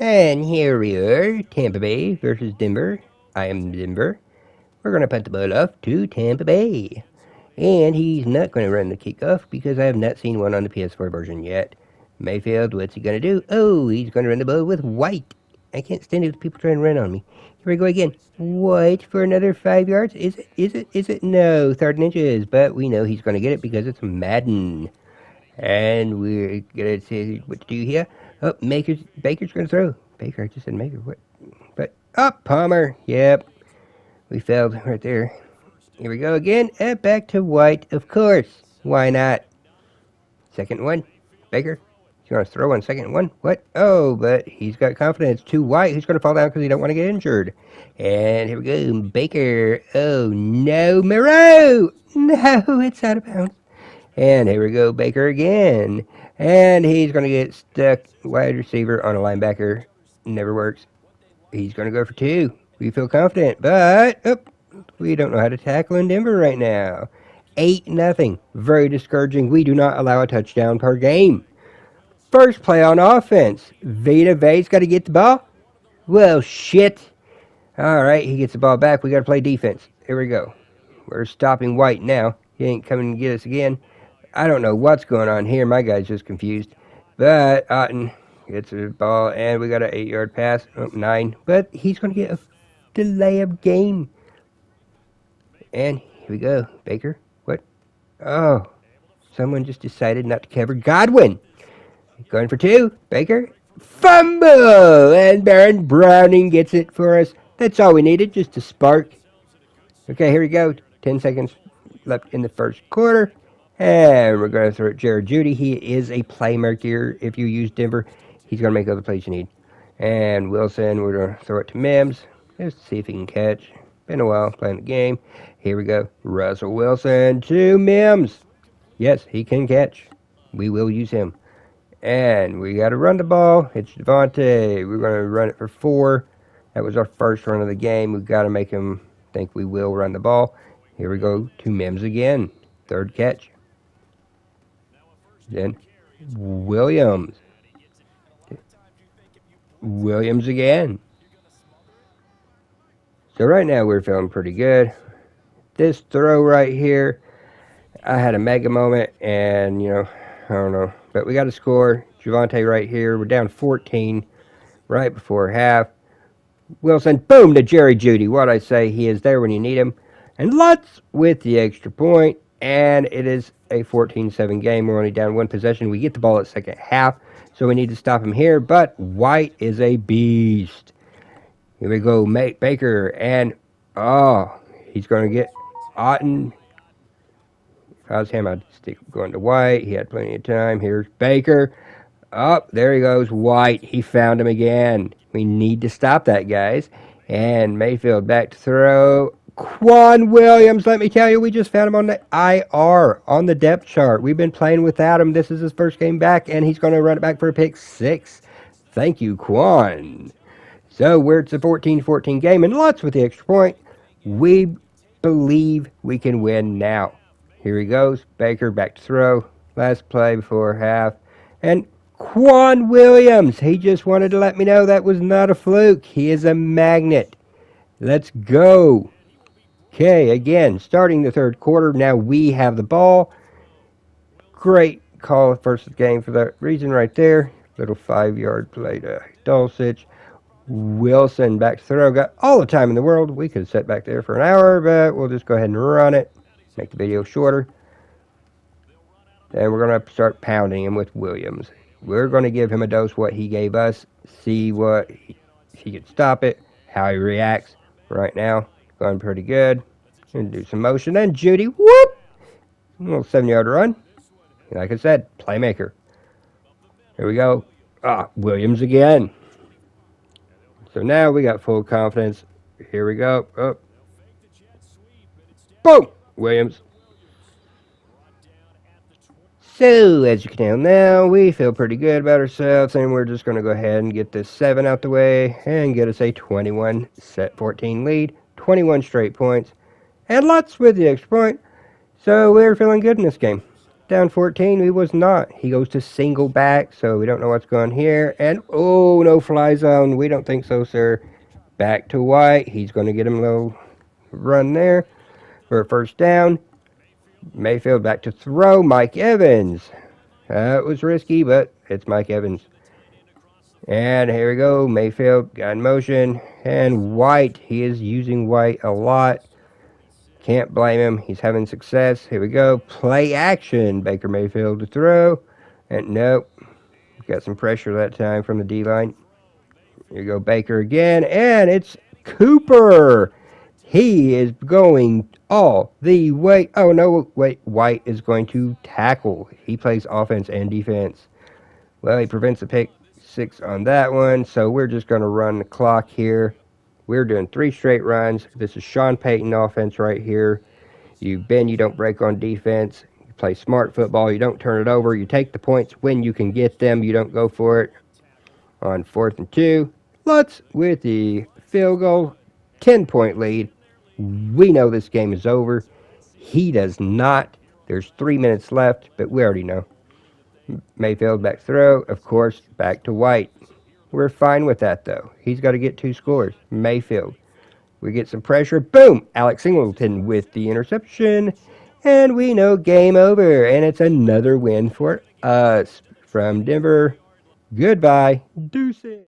And here we are, Tampa Bay versus Denver. I am Denver. We're going to punt the ball off to Tampa Bay. And he's not going to run the kickoff because I have not seen one on the PS4 version yet. Mayfield, what's he going to do? Oh, he's going to run the ball with White. I can't stand it with people trying to run on me. Here we go again. White for another five yards. Is it? Is it? Is it? No, third and inches. But we know he's going to get it because it's Madden. And we're going to see what to do here. Oh, Maker's, Baker's going to throw. Baker, I just said Maker. What? But, up, oh, Palmer. Yep. We failed right there. Here we go again. And back to White, of course. Why not? Second one. Baker. He's going to throw on second one. What? Oh, but he's got confidence. Too White. He's going to fall down because he don't want to get injured. And here we go. Baker. Oh, no. Moreau. No, it's out of bounds. And here we go. Baker again. And he's going to get stuck wide receiver on a linebacker. Never works. He's going to go for two. We feel confident, but oh, we don't know how to tackle in Denver right now. 8 nothing. Very discouraging. We do not allow a touchdown per game. First play on offense. Vita Vea's got to get the ball. Well, shit. All right, he gets the ball back. We got to play defense. Here we go. We're stopping White now. He ain't coming to get us again. I don't know what's going on here. My guy's just confused. But uh, Otton gets the ball, and we got an eight-yard pass. Oh, nine. But he's going to get a delay of game. And here we go. Baker. What? Oh. Someone just decided not to cover Godwin. Going for two. Baker. Fumble! And Baron Browning gets it for us. That's all we needed, just a spark. Okay, here we go. 10 seconds left in the first quarter. And we're going to throw it Jared Jeudy, He is a playmaker. If you use Denver, he's going to make the plays you need. And Wilson, we're going to throw it to Mims. Just see if he can catch. Been a while playing the game. Here we go. Russell Wilson to Mims. Yes, he can catch. We will use him. And we got to run the ball. It's Davante. We're going to run it for four. That was our first run of the game. We've got to make him think we will run the ball. Here we go to Mims again. Third catch. Then Williams. Williams again. So right now we're feeling pretty good. This throw right here, I had a mega moment, and you know, I don't know, but we got a score. Javonte right here. We're down 14 right before half. Wilson, boom to Jerry Jeudy. What I say, he is there when you need him. And Lutz with the extra point and it is a 14-7 game. We're only down one possession. We get the ball at second half, so we need to stop him here. But White is a beast. Here we go, Mate Baker, and oh, he's going to get Otton. If I was him, I'd stick going to White. He had plenty of time. Here's Baker. Up oh, there he goes, White. He found him again. We need to stop that, guys. And Mayfield back to throw. K'Waun Williams, let me tell you, we just found him on the IR, on the depth chart. We've been playing without him. This is his first game back, and he's going to run it back for a pick six. Thank you, Quan. So we're it's a 14-14 game, and Lutz with the extra point. We believe we can win now. Here he goes. Baker back to throw. Last play before half. And K'Waun Williams, he just wanted to let me know that was not a fluke. He is a magnet. Let's go. Okay, again, starting the third quarter. Now we have the ball. Great call first game for that reason right there. Little five yard play to Dulcich. Wilson back to throw. Got all the time in the world. We could sit back there for an hour, but we'll just go ahead and run it. Make the video shorter. And we're going to start pounding him with Williams. We're going to give him a dose what he gave us. See what he, he can stop it. How he reacts right now. Going pretty good. And do some motion. And Jeudy, whoop! A little seven yard run. Like I said, playmaker. Here we go. Ah, Williams again. So now we got full confidence. Here we go. Oh. Boom! Williams. So, as you can tell now, we feel pretty good about ourselves, and we're just going to go ahead and get this 7 out the way and get us a 21 set 14 lead. 21 straight points, and Lutz with the extra point. So we're feeling good in this game. down 14. He was not. He goes to single back, so we don't know what's going here. And, oh, no fly zone. We don't think so, sir. Back to White. He's going to get him a little run there for a first down. Mayfield back to throw. Mike Evans. That was risky, but it's Mike Evans. And here we go. Mayfield got in motion. And White. He is using White a lot. Can't blame him. He's having success. Here we go. Play action. Baker Mayfield to throw. And nope. Got some pressure that time from the D line. Here you go. Baker again. And it's Cooper. He is going all the way. Oh, no. Wait. White is going to tackle. He plays offense and defense. Well, he prevents a pick six on that one. So we're just going to run the clock here. We're doing three straight runs. This is Sean Payton offense right here. You bend, you don't break on defense. You play smart football. You don't turn it over. You take the points when you can get them. You don't go for it on fourth and two. Lutz with the field goal, 10 point lead. We know this game is over. He does not. There's three minutes left, but we already know. Mayfield back throw, of course, back to White. We're fine with that, though. He's got to get two scores. Mayfield. We get some pressure. Boom! Alex Singleton with the interception. And we know game over. And it's another win for us. From Denver, goodbye. Deuces.